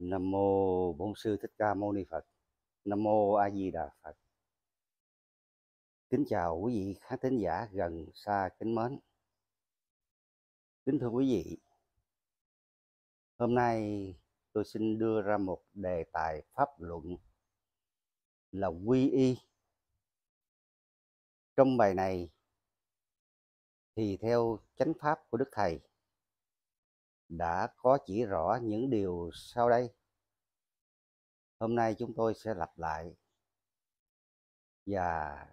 Nam mô Bổn sư Thích Ca Mâu Ni Phật. Nam mô A Di Đà Phật. Kính chào quý vị khán thính giả gần xa kính mến. Kính thưa quý vị, hôm nay tôi xin đưa ra một đề tài pháp luận là quy y. Trong bài này thì theo chánh pháp của Đức Thầy đã có chỉ rõ những điều sau đây. Hôm nay chúng tôi sẽ lặp lại và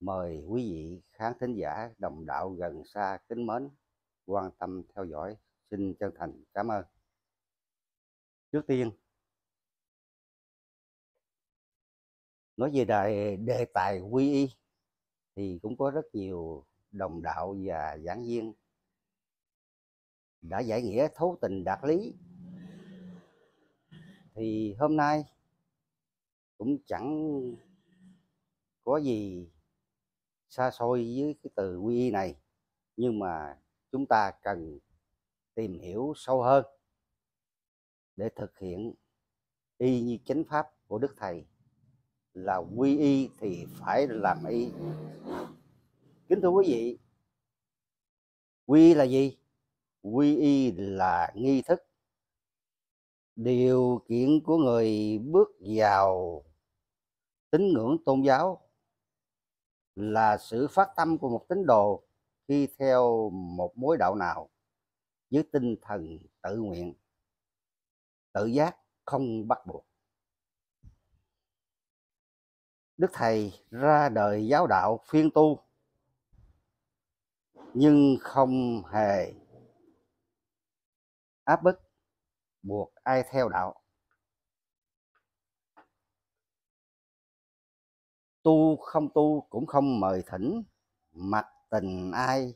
mời quý vị khán thính giả đồng đạo gần xa kính mến quan tâm theo dõi xin chân thành cảm ơn trước tiên nói về đề, đề tài quy y thì cũng có rất nhiều đồng đạo và giảng viên đã giải nghĩa thấu tình đạt lý. Thì hôm nay cũng chẳng có gì xa xôi với cái từ quy y này, nhưng mà chúng ta cần tìm hiểu sâu hơn để thực hiện y như chánh pháp của đức thầy. Là quy y thì phải làm y. Kính thưa quý vị, quy y là gì? Quy y là nghi thức. Điều kiện của người bước vào tín ngưỡng tôn giáo là sự phát tâm của một tín đồ khi theo một mối đạo nào với tinh thần tự nguyện, tự giác, không bắt buộc. Đức thầy ra đời giáo đạo phiên tu nhưng không hề áp bức, buộc ai theo đạo. Tu không tu cũng không mời thỉnh, mặc tình ai,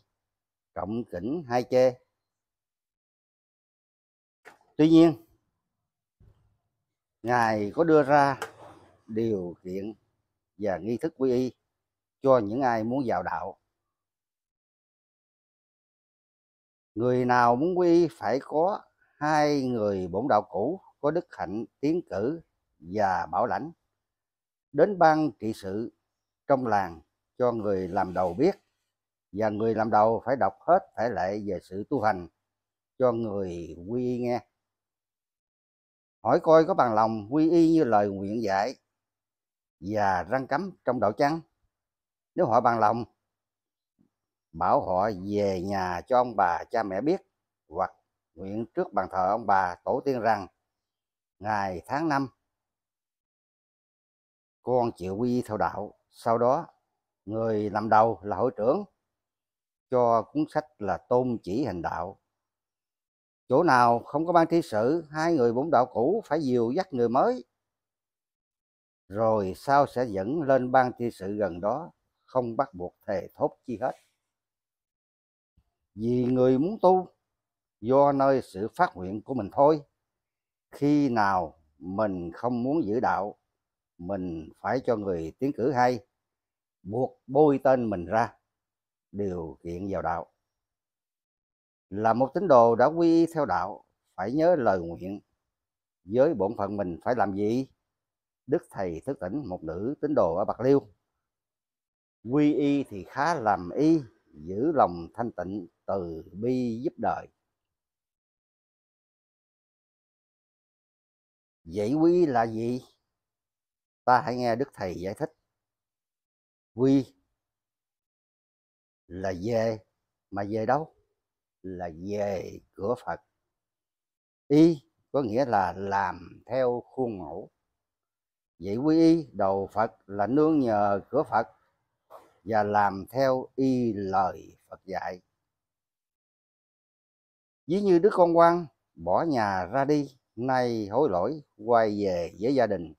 trọng kỉnh hay chê. Tuy nhiên, ngài có đưa ra điều kiện và nghi thức quy y cho những ai muốn vào đạo. Người nào muốn quy, phải có hai người bổn đạo cũ, có đức hạnh, tiến cử và bảo lãnh. Đến ban trị sự trong làng, cho người làm đầu biết, và người làm đầu phải đọc hết thể lệ về sự tu hành, cho người quy y nghe. Hỏi coi có bằng lòng quy y như lời nguyện dạy và răng cấm trong đạo chăng? Nếu họ bằng lòng bảo họ về nhà cho ông bà cha mẹ biết, hoặc nguyện trước bàn thờ ông bà tổ tiên rằng, ngày tháng năm, con chịu quy theo đạo. Sau đó, người làm đầu là hội trưởng, cho cuốn sách là tôn chỉ hành đạo. Chỗ nào không có ban thi sự, hai người bổn đạo cũ phải dìu dắt người mới. Rồi sau sẽ dẫn lên ban thi sự gần đó, không bắt buộc thề thốt chi hết vì người muốn tu, do nơi sự phát nguyện của mình thôi. Khi nào mình không muốn giữ đạo, mình phải cho người tiến cử hay buộc bôi tên mình ra, điều kiện vào đạo. Là một tín đồ đã quy theo đạo, phải nhớ lời nguyện. Với bổn phận mình phải làm gì? Đức thầy thức tỉnh một nữ tín đồ ở bạc liêu. Quy y thì khá làm y, giữ lòng thanh tịnh từ bi giúp đời. Vậy quy là gì? Ta hãy nghe đức thầy giải thích. Quy là về, mà về đâu? Là về cửa phật. Y có nghĩa là làm theo khuôn mẫu. Vậy quy y, đầu phật là nương nhờ cửa phật và làm theo y lời phật dạy ví như đứa con quan bỏ nhà ra đi, nay hối lỗi, quay về với gia đình.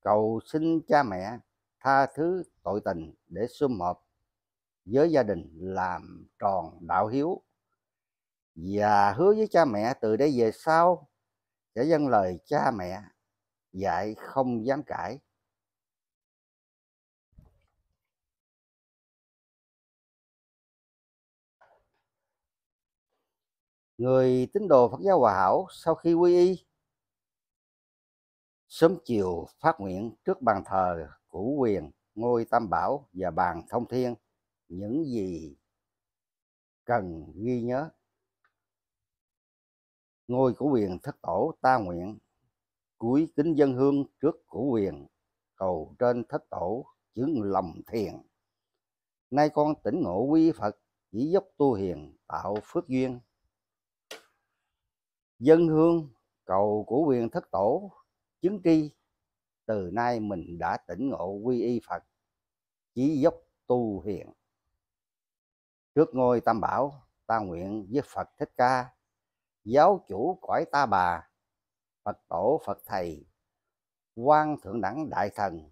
Cầu xin cha mẹ tha thứ tội tình để sum họp với gia đình làm tròn đạo hiếu. Và hứa với cha mẹ từ đây về sau, sẽ dâng lời cha mẹ, dạy không dám cãi. Người tín đồ Phật giáo Hòa Hảo sau khi quy y, sớm chiều phát nguyện trước bàn thờ của quyền, ngôi tam bảo và bàn thông thiên, những gì cần ghi nhớ. Ngôi của quyền thất tổ ta nguyện cúi kính dân hương trước của quyền, cầu trên thất tổ chứng lòng thiền nay con tỉnh ngộ quy phật, chỉ dốc tu hiền, tạo phước duyên dân hương, cầu của quyền thất tổ, chứng tri, từ nay mình đã tỉnh ngộ quy y phật, chí dốc tu hiền. Trước ngôi tam bảo, ta nguyện với phật thích ca, giáo chủ cõi ta bà, phật tổ, phật thầy, quan thượng đẳng đại thần,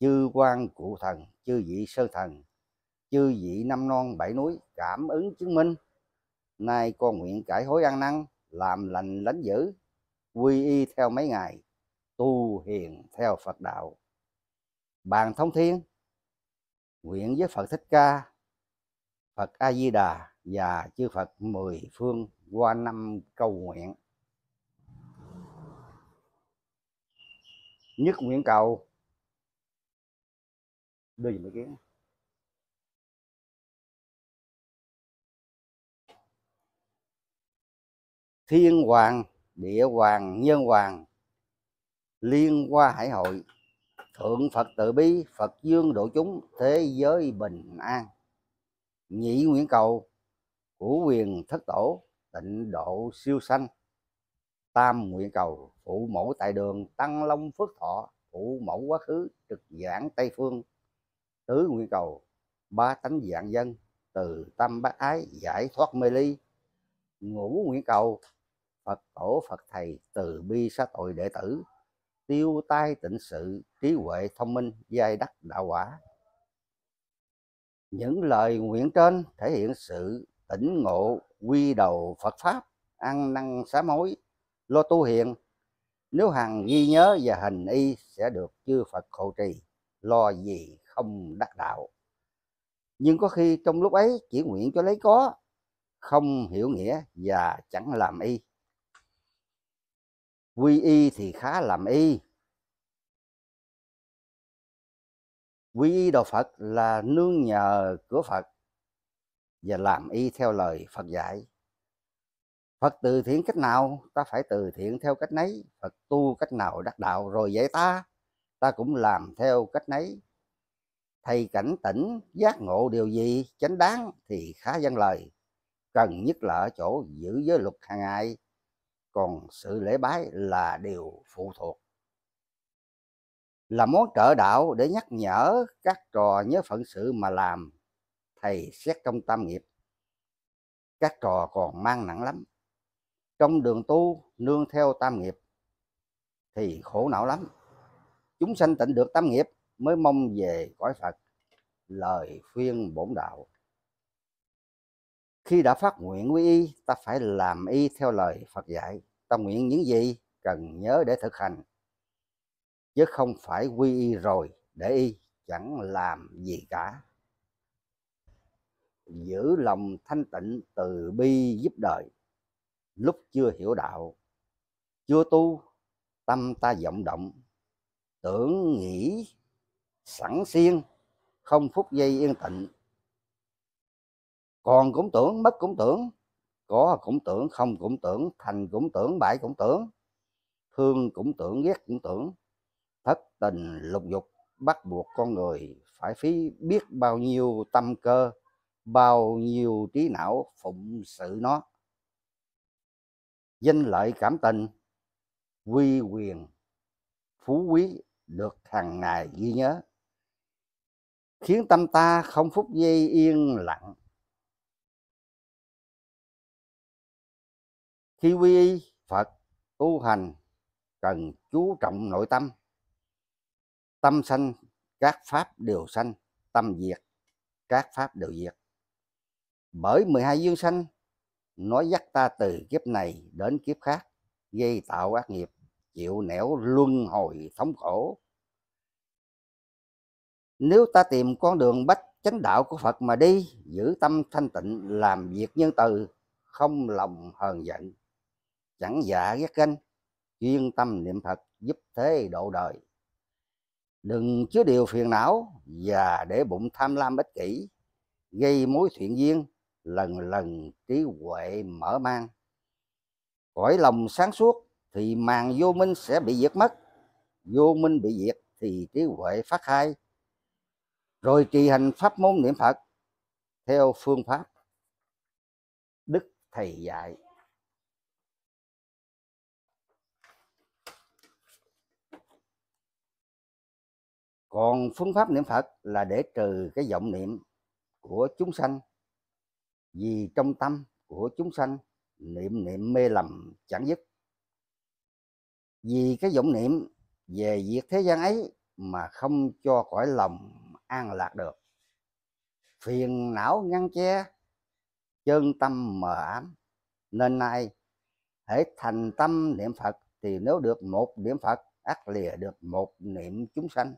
chư quan cụ thần, chư vị sơ thần, chư vị năm non bảy núi cảm ứng chứng minh. Nay con nguyện cải hối ăn năn làm lành lánh dữ, quy y theo mấy ngày tu hiền theo phật đạo. Bàn thông thiên, nguyện với phật thích ca, phật a di đà và chư phật mười phương qua năm câu nguyện. Nhất nguyện cầu. Đưa gì mấy kiến thiên hoàng, địa hoàng, nhân hoàng, liên hoa hải hội, thượng phật tự bi, phật dương độ chúng, thế giới bình an, nhị nguyện cầu của quyền thất tổ, tịnh độ siêu sanh, tam nguyện cầu, phụ mẫu tại đường, tăng long phước thọ, phụ mẫu quá khứ, trực giảng tây phương, tứ nguyện cầu, ba tánh dạng dân, từ tâm bác ái giải thoát mê ly, ngũ nguyện cầu phật tổ, phật thầy từ bi xá tội đệ tử, tiêu tai tịnh sự, trí huệ thông minh, giai đắc đạo quả. Những lời nguyện trên thể hiện sự tỉnh ngộ, quy đầu Phật pháp, ăn năn sám hối, lo tu hiền. Nếu hằng ghi nhớ và hành y sẽ được chư Phật hộ trì, lo gì không đắc đạo. Nhưng có khi trong lúc ấy chỉ nguyện cho lấy có, không hiểu nghĩa và chẳng làm y quy y thì khá làm y. Quy y đạo phật là nương nhờ của phật và làm y theo lời phật dạy. Phật từ thiện cách nào, ta phải từ thiện theo cách nấy. Phật tu cách nào đắc đạo rồi dạy ta ta cũng làm theo cách nấy. Thầy cảnh tỉnh, giác ngộ điều gì chánh đáng thì khá dân lời. Cần nhất là ở chỗ giữ giới luật hàng ngày còn sự lễ bái là điều phụ thuộc. Là món trợ đạo để nhắc nhở các trò nhớ phận sự mà làm thầy xét trong tam nghiệp. Các trò còn mang nặng lắm. Trong đường tu nương theo tam nghiệp thì khổ não lắm. Chúng sanh tịnh được tam nghiệp mới mong về cõi phật, lời khuyên bổn đạo khi đã phát nguyện quy y, ta phải làm y theo lời phật dạy. Ta nguyện những gì cần nhớ để thực hành, chứ không phải quy y rồi để y, chẳng làm gì cả. Giữ lòng thanh tịnh từ bi giúp đời. Lúc chưa hiểu đạo, chưa tu, tâm ta vọng động. Tưởng nghĩ sẵn xiên không phút giây yên tịnh còn cũng tưởng, mất cũng tưởng. Có cũng tưởng, không cũng tưởng, thành cũng tưởng, bại cũng tưởng. Thương cũng tưởng, ghét cũng tưởng. Thất tình, lục dục, bắt buộc con người phải phí biết bao nhiêu tâm cơ, bao nhiêu trí não phụng sự nó. Danh lợi cảm tình, quy quyền, phú quý được hàng ngày ghi nhớ. Khiến tâm ta không phút giây yên lặng khi quy y phật tu hành, cần chú trọng nội tâm. Tâm sanh, các pháp đều sanh, tâm diệt, các pháp đều diệt. Bởi 12 dương sanh, nói dắt ta từ kiếp này đến kiếp khác, gây tạo ác nghiệp, chịu nẻo luân hồi thống khổ. Nếu ta tìm con đường bách chánh đạo của Phật mà đi, giữ tâm thanh tịnh, làm việc nhân từ, không lòng hờn giận chẳng dạ ghét ganh, chuyên tâm niệm Phật giúp thế độ đời. Đừng chứa điều phiền não và để bụng tham lam ích kỷ, gây mối thiện duyên, lần lần trí huệ mở mang. Cõi lòng sáng suốt thì màn vô minh sẽ bị diệt mất, vô minh bị diệt thì trí huệ phát khai. Rồi trì hành pháp môn niệm phật theo phương pháp đức thầy dạy. Còn phương pháp niệm phật là để trừ cái vọng niệm của chúng sanh. Vì trong tâm của chúng sanh, niệm niệm mê lầm chẳng dứt. Vì cái vọng niệm về việc thế gian ấy mà không cho cõi lòng an lạc được. Phiền não ngăn che, chân tâm mờ ám. Nên nay, hãy thành tâm niệm phật thì nếu được một niệm phật, ắt lìa được một niệm chúng sanh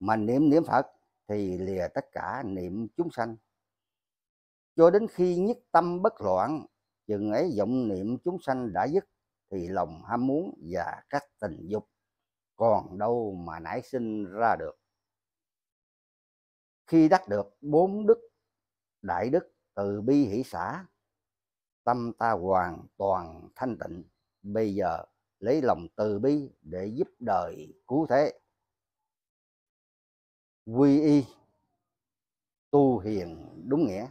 mà niệm niệm phật thì lìa tất cả niệm chúng sanh. Cho đến khi nhất tâm bất loạn, chừng ấy vọng niệm chúng sanh đã dứt, thì lòng ham muốn và các tình dục còn đâu mà nảy sinh ra được. Khi đắc được bốn đức, đại đức từ bi hỷ xã, tâm ta hoàn toàn thanh tịnh, bây giờ lấy lòng từ bi để giúp đời cứu thế quy y tu hiền đúng nghĩa.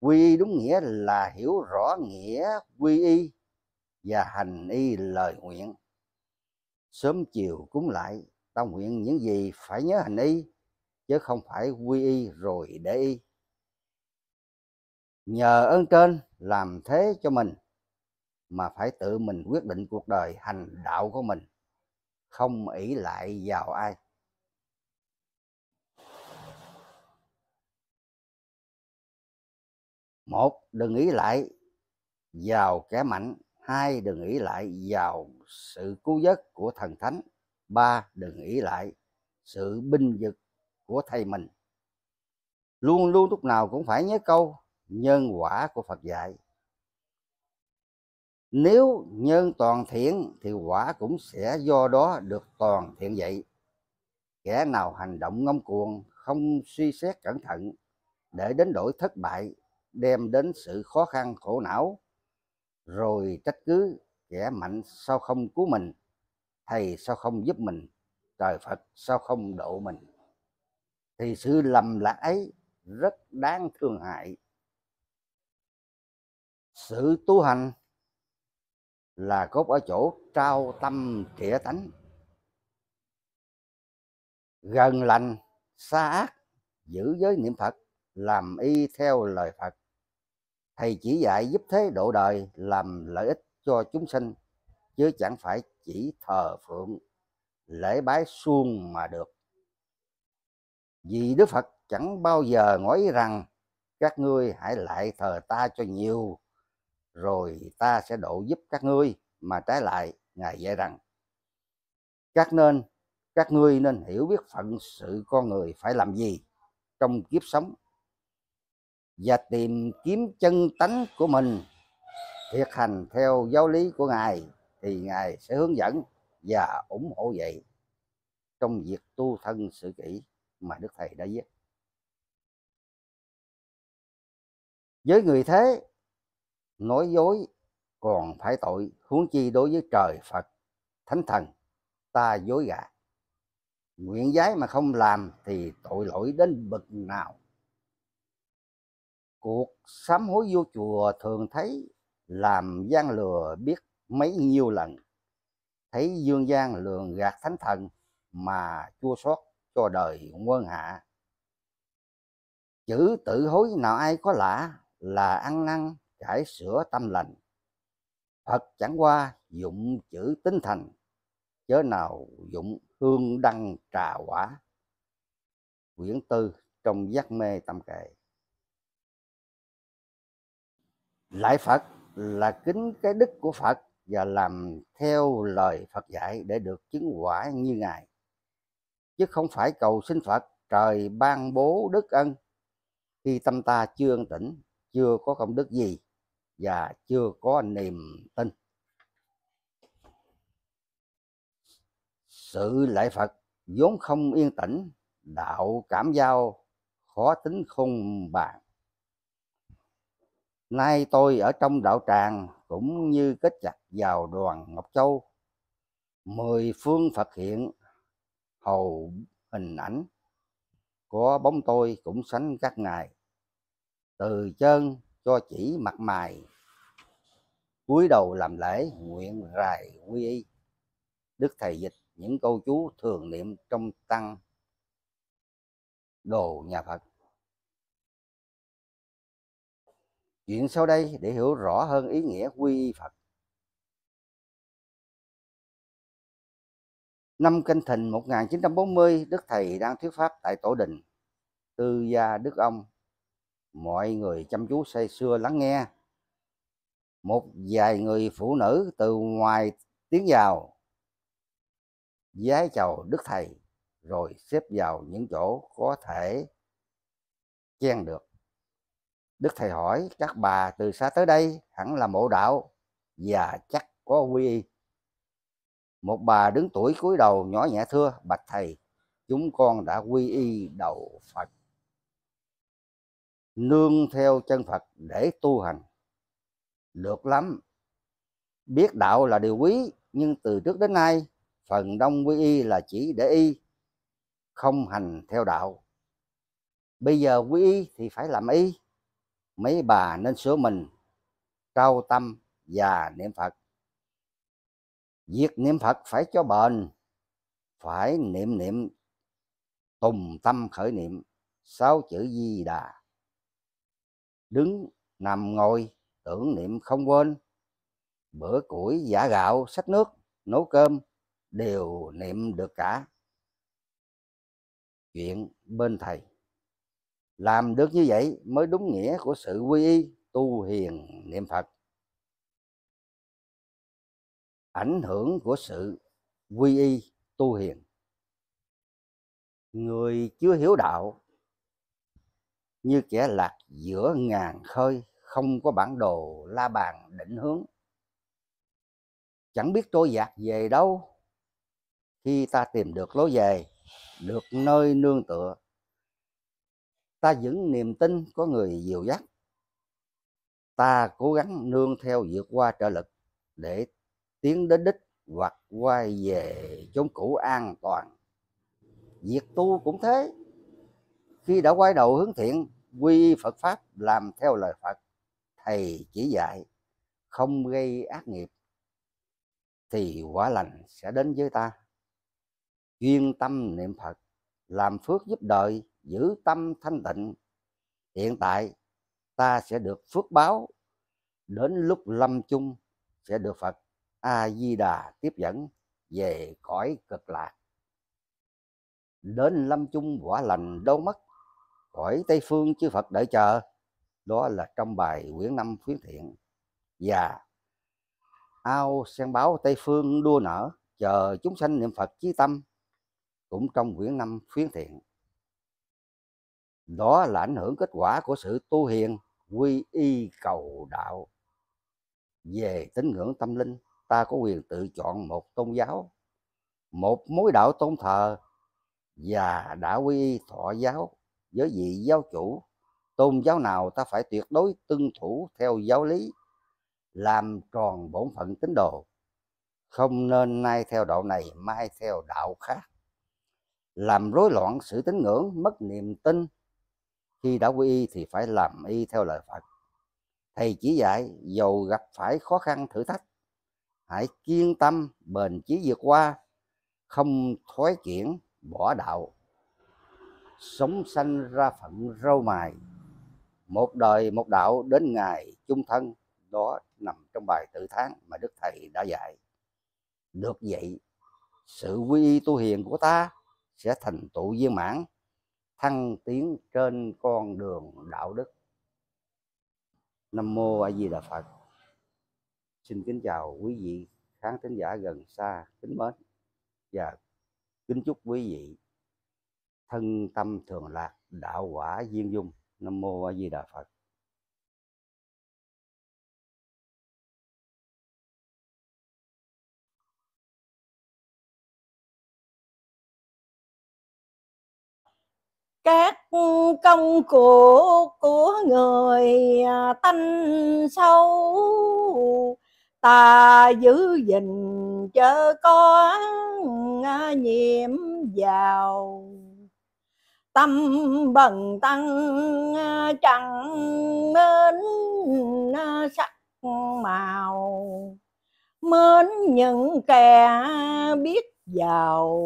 Quy y đúng nghĩa là hiểu rõ nghĩa quy y và hành y lời nguyện. Sớm chiều cúng lại, ta nguyện những gì phải nhớ hành y, chứ không phải quy y rồi để y. Nhờ ơn trên làm thế cho mình, mà phải tự mình quyết định cuộc đời hành đạo của mình, không ỷ lại vào ai. Một, đừng nghĩ lại. Vào kẻ mạnh. Hai, đừng nghĩ lại. Vào sự cứu giấc của thần thánh. Ba, đừng nghĩ lại sự binh vực của thầy mình. Luôn luôn lúc nào cũng phải nhớ câu nhân quả của phật dạy. Nếu nhân toàn thiện thì quả cũng sẽ do đó được toàn thiện vậy. Kẻ nào hành động ngông cuồng, không suy xét cẩn thận để đến đổi thất bại đem đến sự khó khăn khổ não, rồi trách cứ kẻ mạnh sao không cứu mình, thầy sao không giúp mình, trời phật sao không độ mình. Thì sự lầm lạc ấy rất đáng thương hại. Sự tu hành là cốt ở chỗ trao tâm trịa tánh. Gần lành, xa ác, giữ giới niệm phật làm y theo lời phật. Thầy chỉ dạy giúp thế độ đời làm lợi ích cho chúng sinh, chứ chẳng phải chỉ thờ phượng, lễ bái suông mà được. Vì đức phật chẳng bao giờ nói rằng các ngươi hãy lại thờ ta cho nhiều, rồi ta sẽ độ giúp các ngươi mà trái lại ngài dạy rằng, các nên, các ngươi nên hiểu biết phận sự con người phải làm gì trong kiếp sống và tìm kiếm chân tánh của mình. Thiệt hành theo giáo lý của ngài thì ngài sẽ hướng dẫn và ủng hộ vậy trong việc tu thân sự kỷ mà đức thầy đã viết. Với người thế, nói dối còn phải tội, huống chi đối với trời phật, thánh thần, ta dối gạt nguyện giái mà không làm thì tội lỗi đến bậc nào cuộc sám hối vô chùa thường thấy làm gian lừa biết mấy nhiêu lần. Thấy dương gian lường gạt thánh thần mà chua xót cho đời quân hạ. Chữ tự hối nào ai có lạ là ăn năn cải sửa tâm lành. Phật chẳng qua dụng chữ tinh thành, chớ nào dụng hương đăng trà quả. Quyển tư trong giác mê tâm kệ. Lại phật là kính cái đức của phật và làm theo lời phật dạy để được chứng quả như ngài. Chứ không phải cầu xin phật, trời ban bố đức ân, khi tâm ta chưa ân tĩnh, chưa có công đức gì và chưa có niềm tin. Sự lại phật vốn không yên tĩnh, đạo cảm giao khó tính khôn bàn nay tôi ở trong đạo tràng cũng như kết chặt vào đoàn ngọc châu. Mười phương phật hiện, hầu hình ảnh có bóng tôi cũng sánh các ngài. Từ chân cho chỉ mặt mày, cúi đầu làm lễ nguyện rài quy y. Đức thầy dịch, những câu chú thường niệm trong tăng đồ nhà phật. Chuyện sau đây để hiểu rõ hơn ý nghĩa quy y phật Năm Canh Thìn 1940, Đức Thầy đang thuyết pháp tại Tổ đình, Tư gia Đức Ông. Mọi người chăm chú say sưa lắng nghe. Một vài người phụ nữ từ ngoài tiến vào, giái chào Đức Thầy, rồi xếp vào những chỗ có thể chen được. Đức Thầy hỏi, các bà từ xa tới đây hẳn là mộ đạo và chắc có quy y một bà đứng tuổi cúi đầu nhỏ nhẹ, thưa bạch thầy, chúng con đã quy y đầu phật, nương theo chân phật để tu hành. Được lắm, biết đạo là điều quý, nhưng từ trước đến nay, phần đông quy y là chỉ để y, không hành theo đạo. Bây giờ quy y thì phải làm y mấy bà nên sửa mình, trao tâm và niệm phật. Việc niệm phật phải cho bền, phải niệm niệm, tùng tâm khởi niệm, sáu chữ di đà. Đứng, nằm, ngồi, tưởng niệm không quên. Bữa củi, giả gạo, xách nước, nấu cơm, đều niệm được cả. Chuyện bên thầy làm được như vậy mới đúng nghĩa của sự quy y, tu hiền, niệm phật. Ảnh hưởng của sự quy y, tu hiền. Người chưa hiểu đạo, như kẻ lạc giữa ngàn khơi, không có bản đồ, la bàn, định hướng. Chẳng biết tôi dạt về đâu, khi ta tìm được lối về, được nơi nương tựa ta vững niềm tin có người dìu dắt. Ta cố gắng nương theo vượt qua trợ lực để tiến đến đích hoặc quay về chốn cũ an toàn. Việc tu cũng thế. Khi đã quay đầu hướng thiện, quy phật pháp làm theo lời phật, thầy chỉ dạy, không gây ác nghiệp, thì quả lành sẽ đến với ta. Chuyên tâm niệm phật, làm phước giúp đời giữ tâm thanh tịnh, hiện tại ta sẽ được phước báo. Đến lúc lâm chung sẽ được phật a di đà tiếp dẫn về cõi cực lạc. Đến lâm chung quả lành đâu mất, cõi tây phương chư phật đợi chờ. Đó là trong bài quyển năm khuyến thiện. Và ao sen báo tây phương đua nở, chờ chúng sanh niệm phật chí tâm. Cũng trong quyển năm khuyến thiện đó là ảnh hưởng kết quả của sự tu hiền, quy y cầu đạo. Về tín ngưỡng tâm linh, ta có quyền tự chọn một tôn giáo, một mối đạo tôn thờ và đã quy y thọ giáo với vị giáo chủ. Tôn giáo nào ta phải tuyệt đối tuân thủ theo giáo lý, làm tròn bổn phận tín đồ. Không nên nay theo đạo này, mai theo đạo khác. Làm rối loạn sự tín ngưỡng, mất niềm tin khi đã quy y thì phải làm y theo lời phật. Thầy chỉ dạy, dầu gặp phải khó khăn thử thách, hãy kiên tâm bền chí vượt qua, không thoái chuyển bỏ đạo. Sống sanh ra phận râu mài, một đời một đạo đến ngày chung thân, đó nằm trong bài tự tháng mà đức thầy đã dạy. Được vậy, sự quy y tu hiền của ta sẽ thành tựu viên mãn thăng tiến trên con đường đạo đức. Nam mô a di đà phật. Xin kính chào quý vị khán thính giả gần xa kính mến và kính chúc quý vị thân tâm thường lạc, đạo quả viên dung. Nam mô a di đà phật. Các công của của người à, tanh sâu. Ta giữ gìn chớ có à, nhiễm vào. Tâm bần tăng à, chẳng mến sắc màu. Mến những kẻ biết vào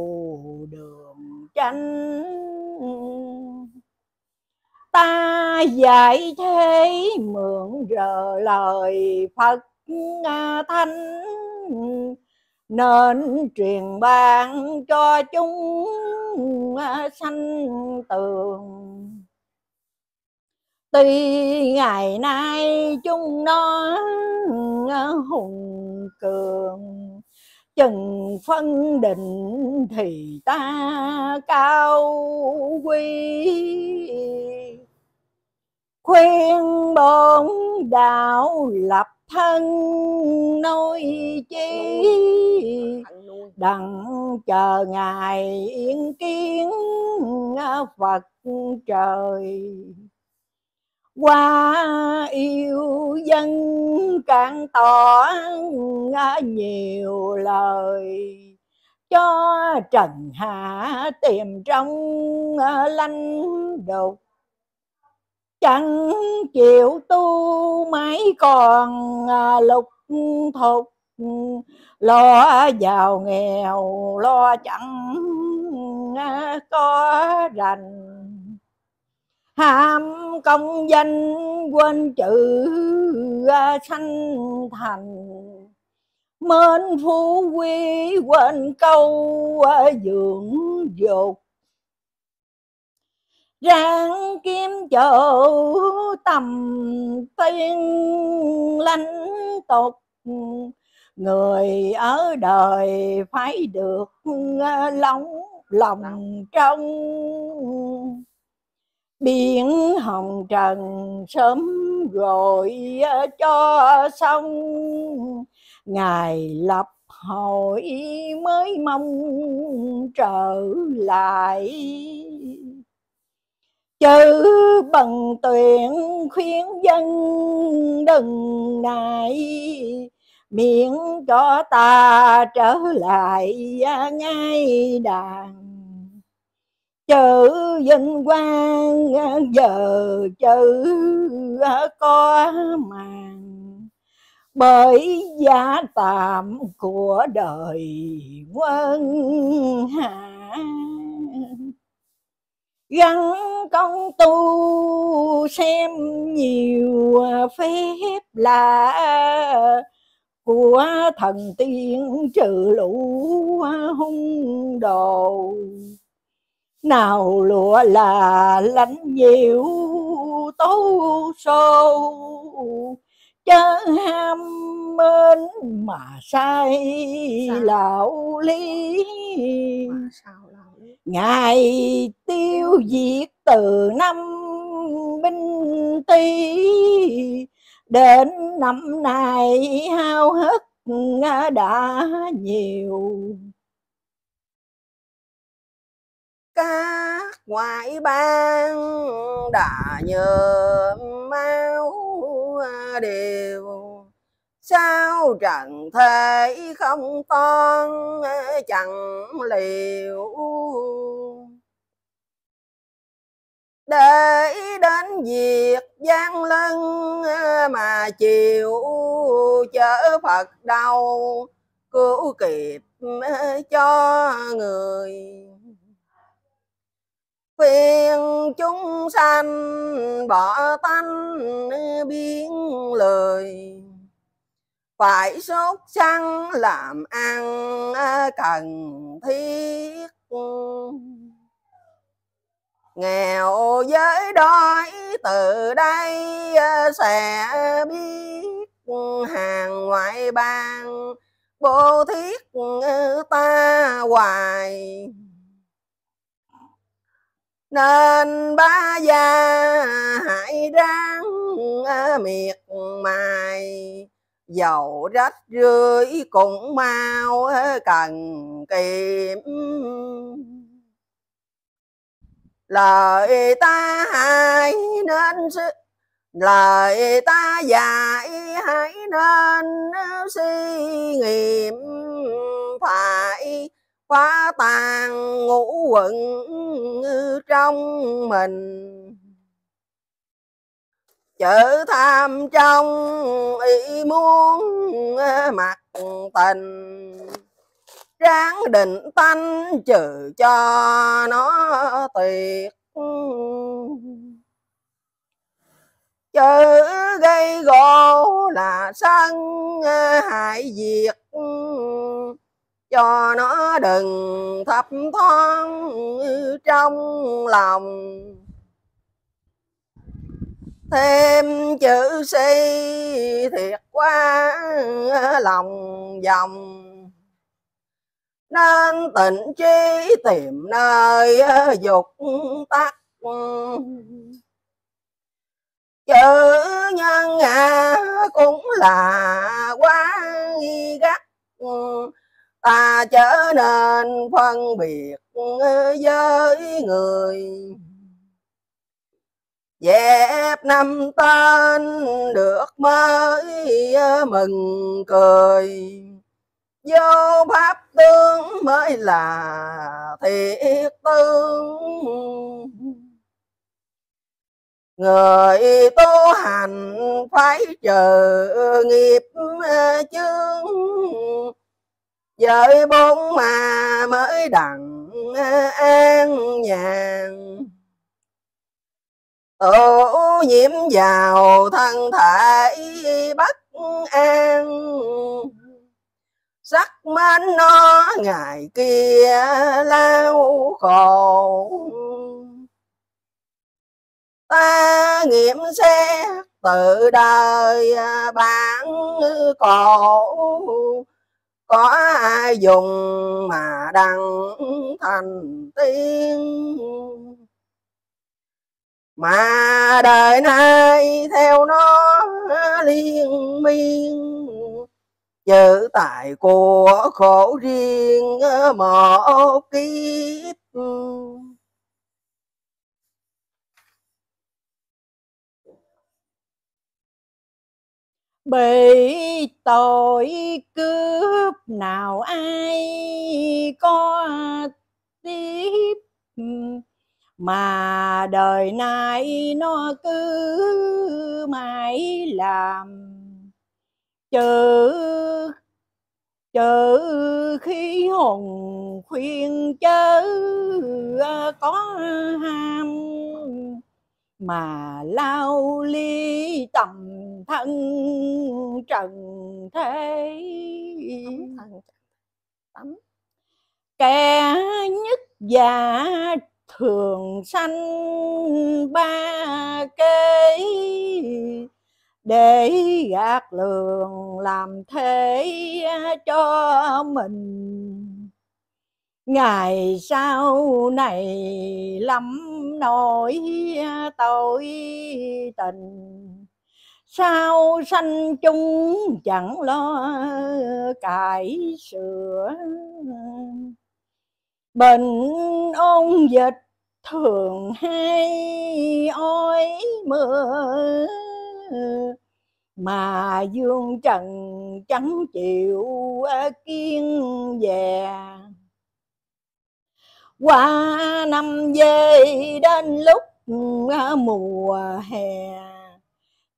đường tranh ta dạy thế mượn rờ lời phật à, thanh nên truyền ban cho chúng à, sanh tường. Tuy ngày nay chúng nó à, hùng cường chừng phân định thì ta cao quý. Khuyên bổn đạo lập thân nuôi chi. Đặng chờ ngài yên kiến phật trời qua yêu dân càng tỏ nhiều lời. Cho trần hạ tìm trong ờ, lanh đục. Chẳng chịu tu mãi còn ờ, lục thục. Lo giàu nghèo, lo chẳng ờ, có rành ham công danh quên chữ sanh thành. Mến phú quý quên câu dưỡng dục. Ráng kiếm chỗ tầm tiên lãnh tục. Người ở đời phải được lòng lòng trong biển hồng trần sớm rồi ờ, cho xong. Ngày lập hội mới mong trở lại. Chữ bằng tuyển khuyên dân đừng nại, miễn cho ta trở lại ờ, ngay đàn chữ vinh quang, giờ chữ có màn bởi giá tạm của đời quân hạ. Gắn công tu xem nhiều phép lạ của thần tiên trừ lũ hung đồ nào lụa là lánh nhiều tố sâu. Chớ ham mến mà sai lão lý. Ngài tiêu diệt từ năm binh tý đến năm nay hao hết đã nhiều các ngoại bang đã nhờ máu à, đều. Sao trần thế không toan à, chẳng liều. Để đến việc gian lân à, mà chịu chở Phật đau, cứu kịp cho người khuyên chúng sanh bỏ tánh biến lời. Phải sốt sắng làm ăn cần thiết. Nghèo giới đói từ đây sẽ biết hàng ngoại bang, bố thiết ta hoài nên ba gia hãy ráng à, miệt mài. Dầu rách rưới cũng mau à, cần kiệm. Lời ta hãy nên lời ta dạy hãy nên à, suy nghiệm phải phá tan ngũ quận trong mình. Chữ tham trong ý muốn ờ, mặt tình. Ráng định tanh trừ cho nó tuyệt. Chữ gây gỗ là sân ờ, hại diệt cho nó đừng thấp thoáng trong lòng. Thêm chữ si thiệt quá lòng vòng, nên tịnh trí tìm nơi dục tắc chữ nhân à cũng là quá gắt ta trở nên phân biệt với người. Dẹp năm tên được mới mừng cười. Vô pháp tướng mới là thiệt tướng, người tu hành phải chờ nghiệp chướng với bốn mà mới đặng an nhàn. Tổ nhiễm vào thân thể bất an. Sắc mến nó ngày kia lao khổ. Ta nghiệm xét tự đời bản cổ có ai dùng mà đăng thành tiên mà đời nay theo nó liên miên, chữ tại của khổ riêng một kiếp. Bị tội cướp nào ai có tiếp? Mà đời nay nó cứ mãi làm. Chữ chữ khi hồn khuyên chớ có ham. Mà lao ly tầm thân trần thế. Kẻ nhất giả thường sanh ba kế để gạt lường làm thế cho mình. Ngày sau này lắm nỗi tội tình sao sanh chung chẳng lo cải sửa? Bệnh ôn dịch thường hay oi mưa mà dương trần chẳng chịu kiên dè. Qua năm về đến lúc mùa hè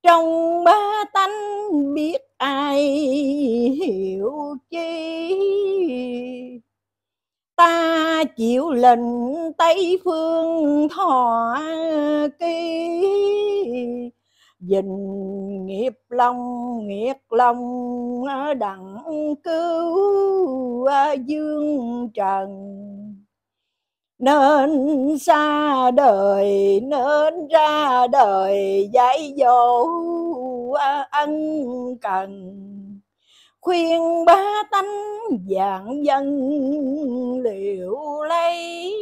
trong ba tánh biết ai hiểu chi? Ta chịu lệnh tây phương thọ ký. Dình nghiệp long nghiệt long đặng cứu dương trần nên xa đời, nên ra đời, dạy dỗ ân cần. Khuyên ba tánh dạng dân liệu lấy.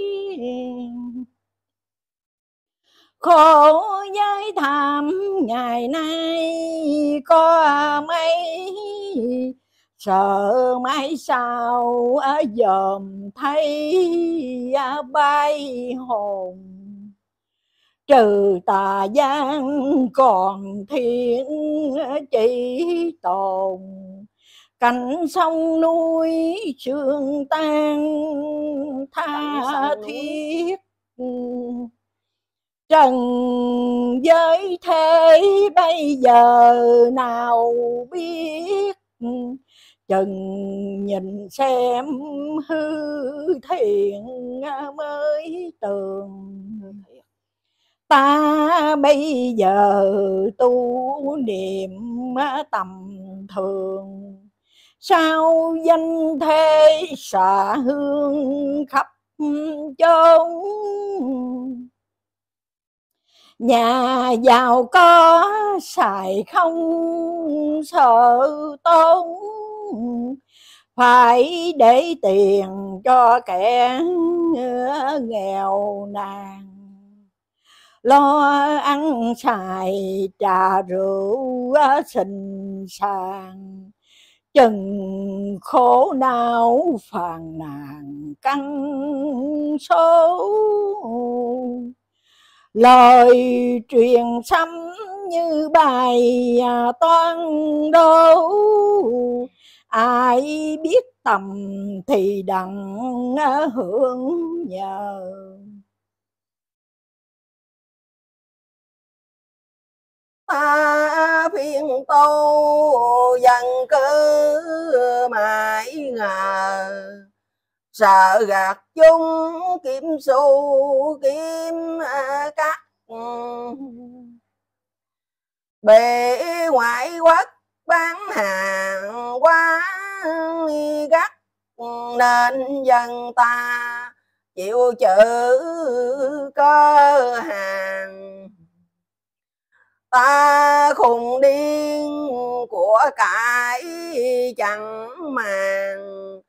Khổ giới tham ngày nay có mấy? Sợ mai sao dòm thấy bay hồn. Trừ tà gian còn thiên chỉ tồn. Cảnh sông núi sương tan tha thiết. Trần giới thế bây giờ nào biết chừng nhìn xem hư thiện à, mới tường. Ta bây giờ tu niệm à, tầm thường. Sao danh thế xạ hương khắp chốn? Nhà giàu có xài không sợ tốn phải để tiền cho kẻ nghèo nàn. Lo ăn xài, trà rượu sình sàng. Chừng khổ não phàn nàn căn số. Lời truyền xăm như bài à, toan toán đố ai biết tầm thì đặng ờ, hưởng nhờ. Ta phiên tu dân cơ mãi ngờ. Sợ gạt chung kiếm xu, kiếm ờ, cắt bề ngoại quốc bán hàng quá gắt, nên dân ta chịu chữ cơ hàng. Ta khùng điên của cải chẳng màng,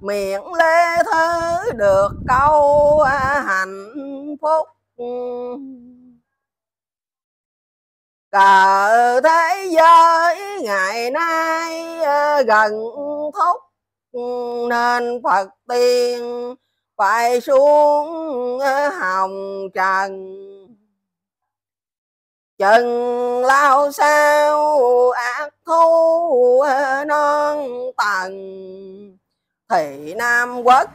miệng lê thứ được câu hạnh phúc cả thế giới ngày nay ờ, gần thúc ừ, nên phật tiên phải xuống ờ, hồng trần. Chừng lao sao ác thu ờ, non tầng thì nam quốc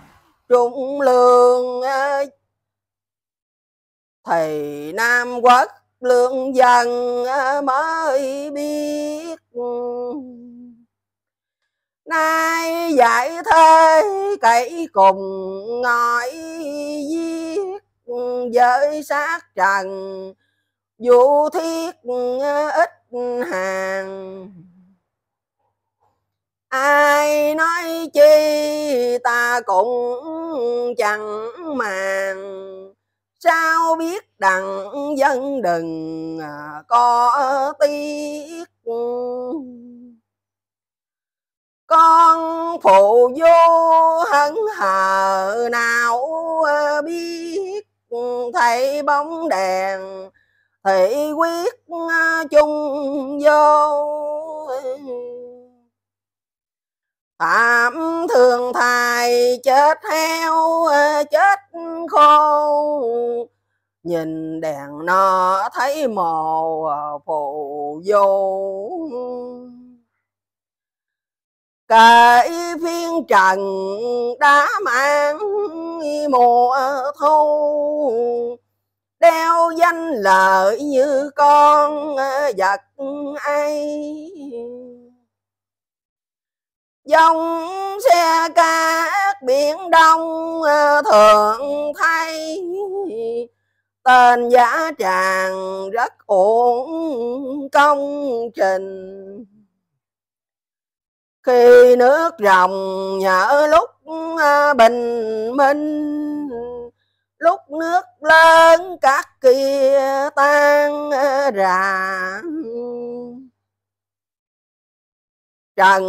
trung lương thì nam quốc lượng dần à, mới biết. Nay dạy thế cậy cùng ngồi giết với sát trần vũ thiết à, ít hàng. Ai nói chi ta cũng chẳng màng sao biết đặng dân đừng à, có tiếc. Con phụ vô hấn hờ, nào à, biết thấy bóng đèn thị quyết à, chung vô tạm thường thai chết heo chết khô. Nhìn đèn nó thấy mồ ờ, phù vô. Cải phiên trần đã mang mùa thu. Đeo danh lợi như con ờ, vật ai dòng xe cát, biển đông ờ, thường thay. Tên giá tràng rất ổn công trình. Khi nước rồng nhỡ lúc ờ, bình minh, lúc nước lớn các kia tan ờ, rã trần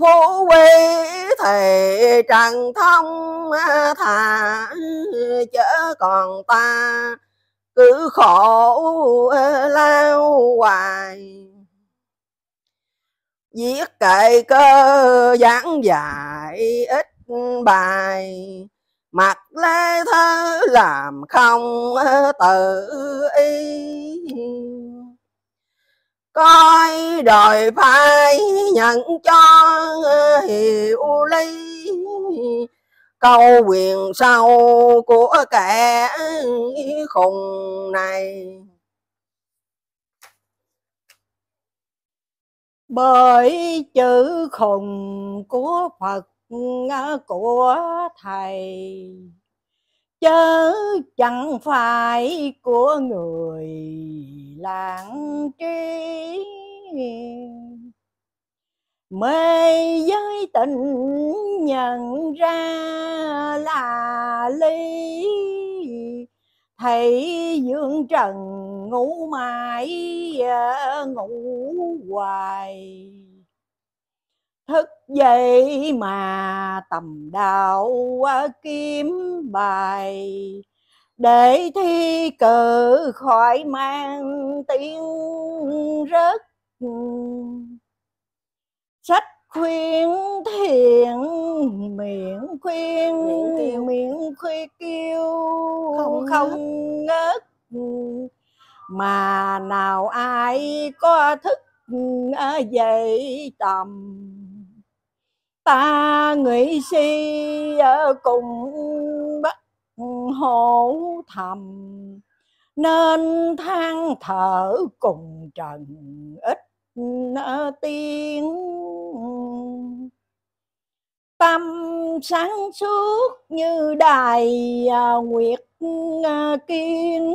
phú quý thì trần thông à, thà chớ còn ta. Cứ khổ à, lao hoài. Viết kệ cơ, giảng dạy ít bài. Mặt lê thơ làm không à, tự ý coi đời phải nhận cho hiểu lý. Câu quyền sau của kẻ khùng này. Bởi chữ khùng của Phật của thầy chớ chẳng phải của người lãng trí. Mê giới tình nhận ra là lý. Thấy dương trần ngủ mãi ngủ hoài thức dậy mà tầm đạo kiếm bài. Để thi cử khỏi mang tiếng rất sách khuyên thiện miệng khuyên Miệng miệng khuyên kêu. Không không, ngớt mà nào ai có thức ở dậy tầm ta nghĩ si cùng bất hổ thầm. Nên than thở cùng trần ít tiếng tâm sáng suốt như đài à, nguyệt à, kiên.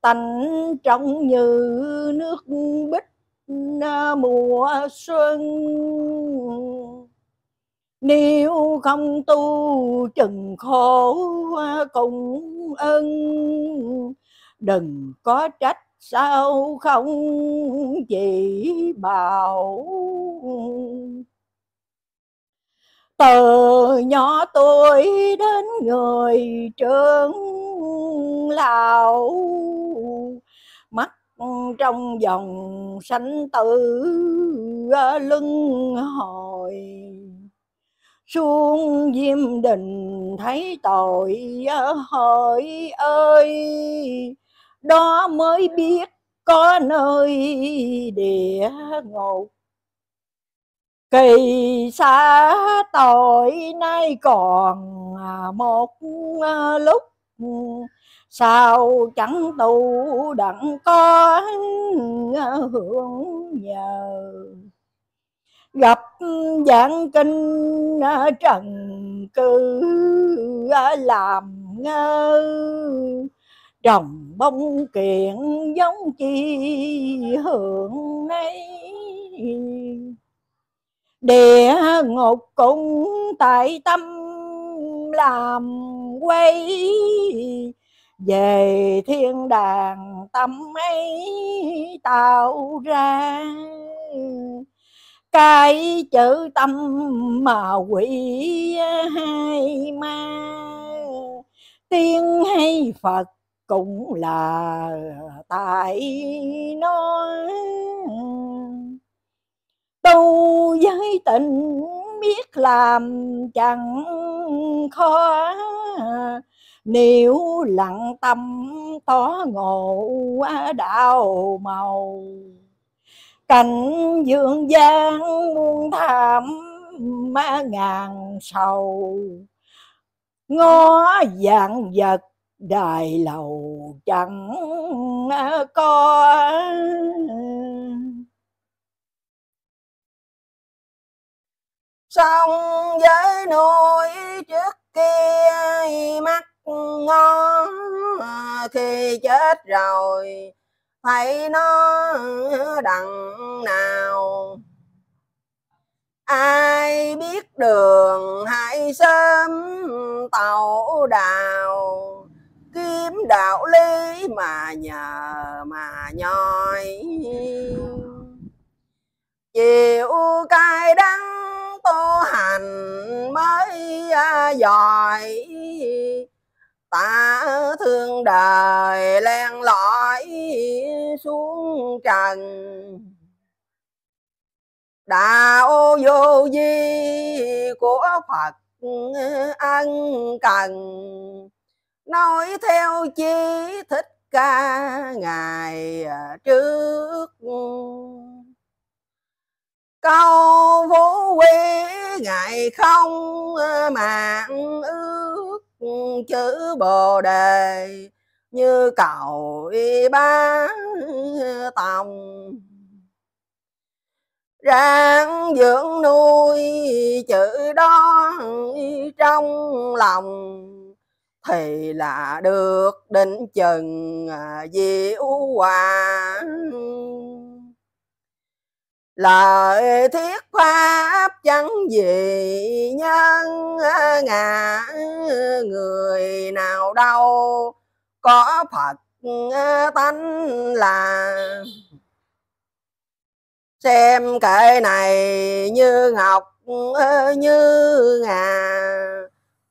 Tánh trong như nước bích mùa xuân. Nếu không tu chừng khổ cùng ân, đừng có trách sao không chỉ bảo. Từ nhỏ tôi đến người trưởng lão, mắt trong dòng sanh tử lưng hồi. Xuống diêm đình thấy tội hỡi ơi, đó mới biết có nơi địa ngục. Kỳ xa tội nay còn à, một à, lúc sao chẳng tu đặng có hưởng nhờ? Gặp giảng kinh à, trần cư à, làm ngơ. Trồng bông kiện giống chi hưởng nấy địa ngục cũng tại tâm làm quay về thiên đàng tâm ấy tạo ra, cái chữ tâm mà quỷ hay ma. Tiên hay phật cũng là tại nó tu với tình biết làm chẳng khó nếu lặng tâm tỏ ngộ đạo màu, cảnh dương gian muôn thảm má ngàn sầu. Ngó dạng vật đài lầu chẳng có. Sông với núi trước kia, mắt ngon khi chết rồi, thấy nó đằng nào. Ai biết đường hãy sớm tàu đào, kiếm đạo lý mà nhờ mà nhoi. Chịu cay đắng tu hành mới à, giỏi ta thương đời len lỏi xuống trần. Đạo vô vi của Phật ân cần. Nói theo chi thích ca ngày trước. Câu vũ quý ngày không mạng ước chữ bồ đề, như cầu y bán tòng. Ráng dưỡng nuôi chữ đó trong lòng, thì là được định chừng à, diệu hòa lời thiết pháp chẳng gì nhân, ngã người nào đâu. Có phật, tánh là xem kệ này như ngọc, như ngà.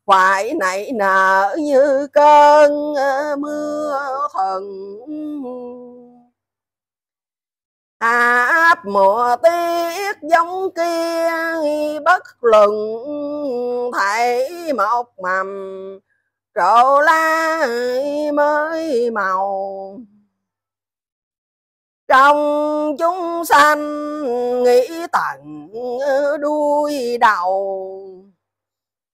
Phải nảy nở như cơn mưa thần áp mùa tiết giống kia, bất luận thấy một mầm, trổ lá mới màu. Trong chúng sanh nghĩ tận đuôi đầu,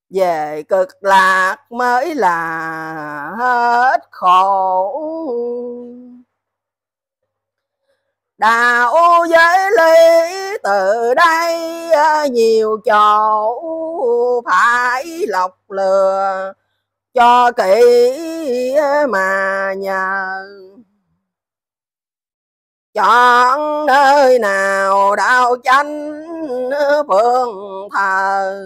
về cực lạc mới là hết khổ đạo giới lý từ đây ờ, nhiều chỗ phải lọc lừa. Cho kỹ ờ, mà nhờ chọn nơi nào đạo chánh ờ, phương thờ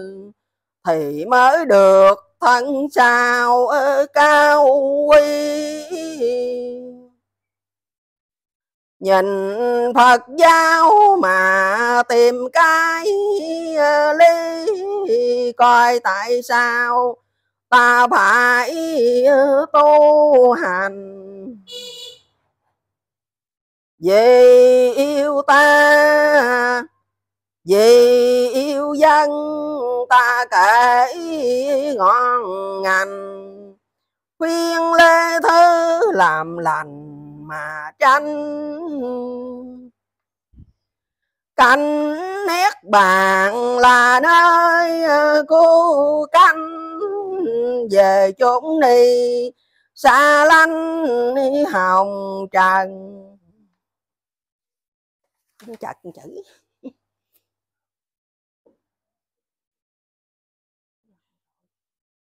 thì mới được thân sao cao quý nhìn Phật giáo mà tìm cái ờ, lý coi tại sao ta phải ờ, tu hành? Vì yêu ta, vì yêu dân, ta kể ngon ngành, khuyên lê thứ làm lành mà tranh. Canh nét bàn là nơi ờ, cô canh. Về chốn đi, xa lanh hồng trần. Chặt chữ.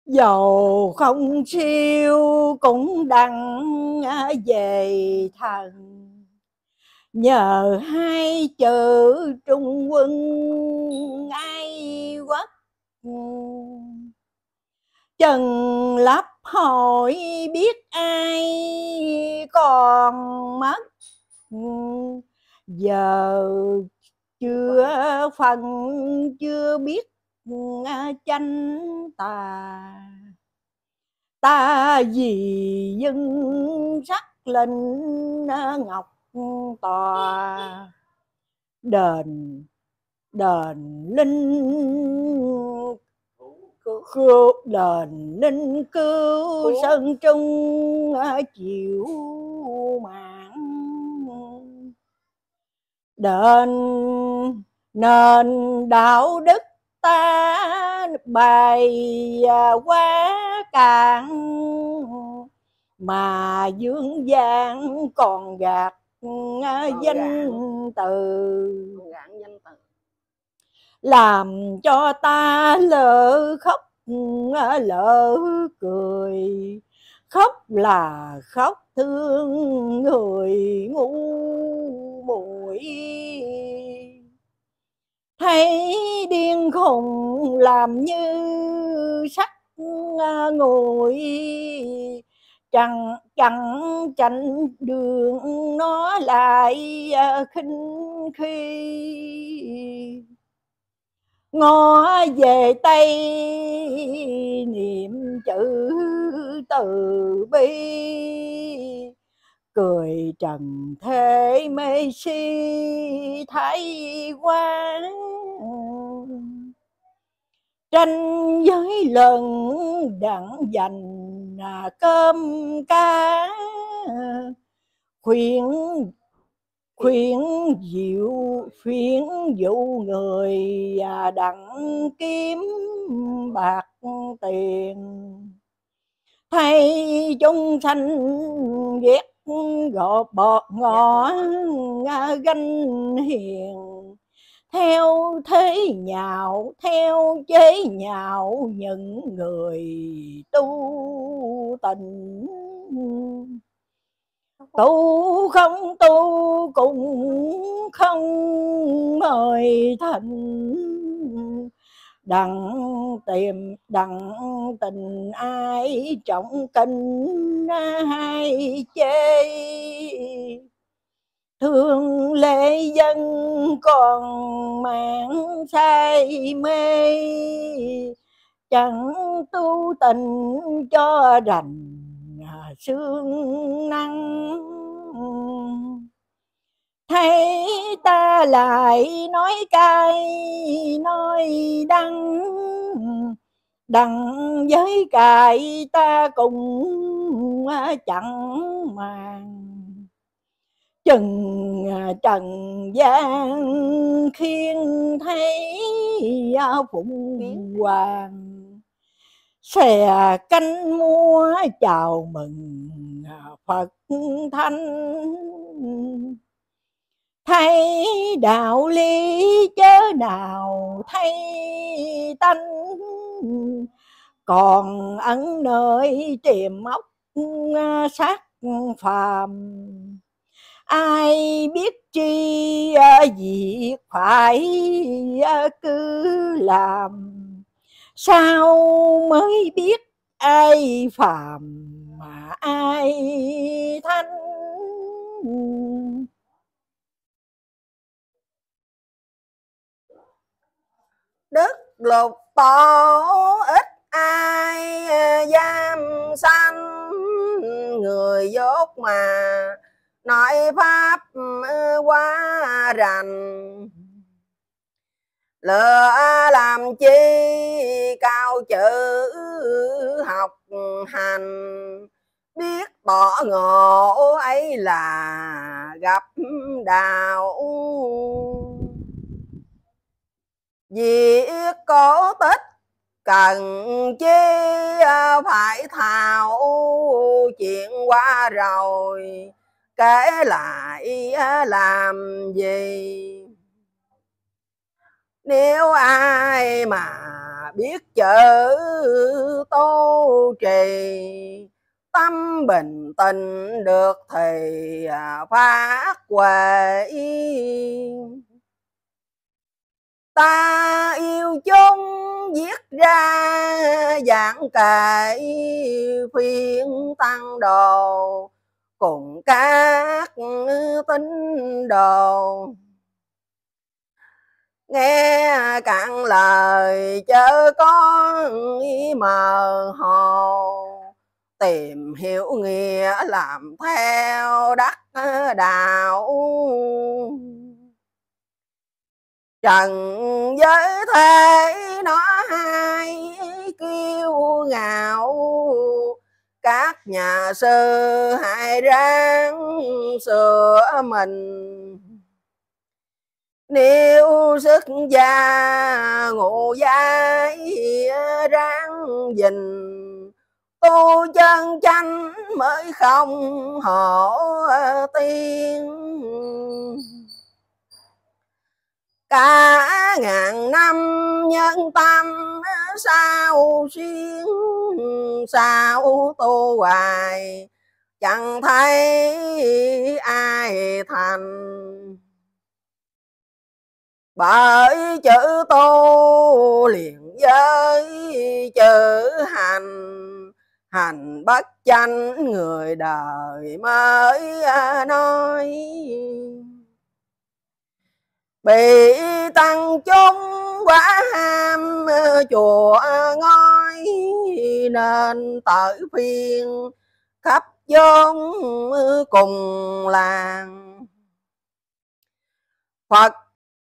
Dầu không siêu cũng đặng à, về thần. Nhờ hai chữ trung quân, ai quốc trần lấp hỏi biết ai còn mất? Giờ chưa, phần chưa biết chanh ta ta vì dân sắc lên ngọc tòa. Đền đền linh cứu đền linh cứu sơn trung chịu mạng. Đền nền đạo đức ta bày quá cạn. Mà dương gian còn gạt danh từ. Làm cho ta lỡ khóc lỡ cười. Khóc là khóc thương người ngu muội thấy điên khùng làm như sắc à, ngồi. Chẳng chẳng chặn đường nó lại à, khinh khi. Ngó về tây niệm chữ từ bi cười trần thế mê si thái quan tranh với lần đặng dành à, cơm cá. Khuyên khuyên dịu khuyên dụ người à, đặng kiếm bạc tiền. Thay chúng sanh ghét gọt bọt ngõ ganh hiền. Theo thế nhạo, theo chế nhạo những người tu tình. Tu không tu cũng không mời thành đặng tìm, đặng tình ai trọng kinh hay chê? Thương lệ dân còn mạng say mê. Chẳng tu tình cho rành xương à, năng thấy ta lại nói cay nói đắng. Đằng với cài ta cùng chẳng màng. Chừng trần gian khiên thấy phụng hoàng. Xè canh mua chào mừng phật thanh thấy đạo lý chớ nào thấy tánh. Còn ẩn nơi tiềm ốc à, sát phàm. Ai biết chi à, gì phải à, cứ làm. Sao mới biết ai phàm mà ai thanh đức lục tổ ít ai à, giam sanh. Người dốt mà nói pháp ừ, quá rành. Lừa làm chi cao chữ học hành. Biết tỏ ngộ ấy là gặp đạo việc cổ tích cần chi à, phải thảo chuyện qua rồi. Kể lại à, làm gì? Nếu ai mà biết chữ tô trì, tâm bình tình được thì à, phát huệ ta yêu chung viết ra dạng kệ phiên tăng đồ, cùng các tín đồ. Nghe cạn lời chớ có ý mờ hồ, tìm hiểu nghĩa làm theo đắc đạo trần giới thế nó hai kiêu ngạo. Các nhà sư hại ráng sửa mình. Nếu sức gia ngộ giai ráng dình tu chân chánh mới không hổ tiên cả ngàn năm nhân tâm sao xuyên sao tu hoài, chẳng thấy ai thành. Bởi chữ tu liền với chữ hành hành bất chánh người đời mới nói bị tăng chúng quá ham, chùa ngói nên tự phiên khắp chốn cùng làng. Phật